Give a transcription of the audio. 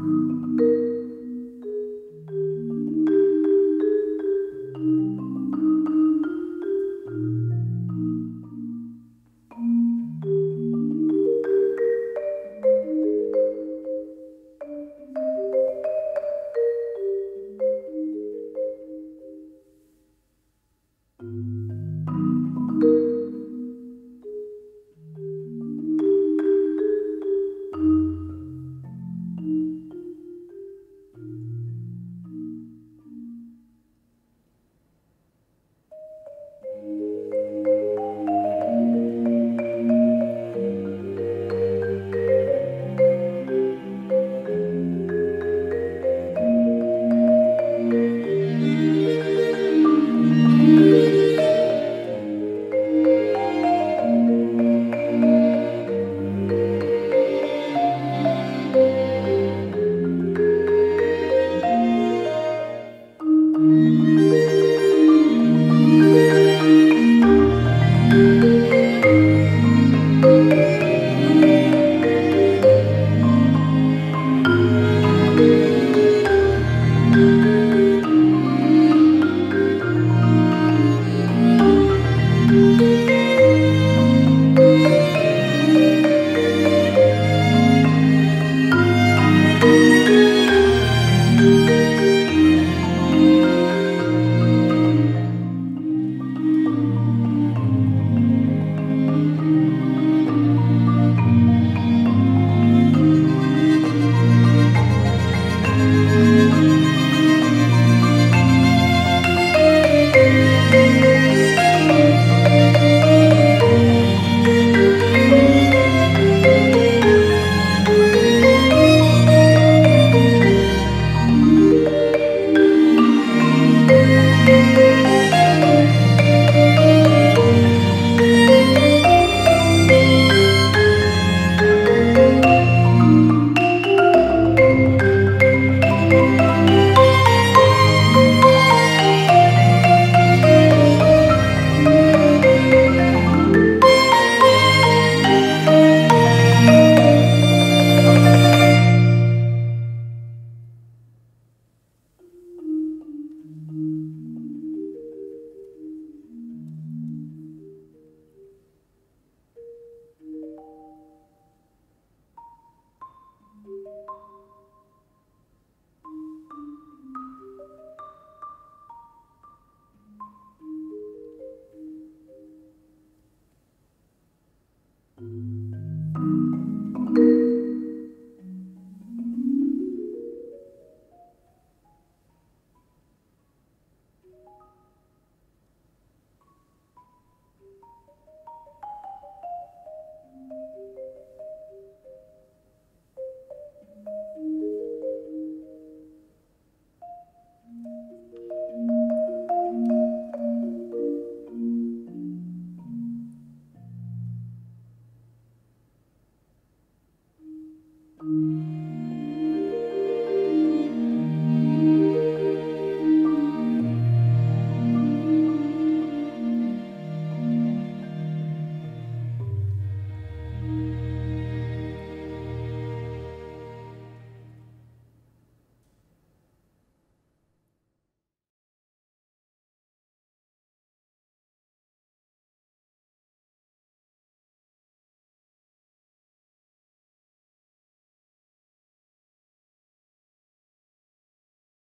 Música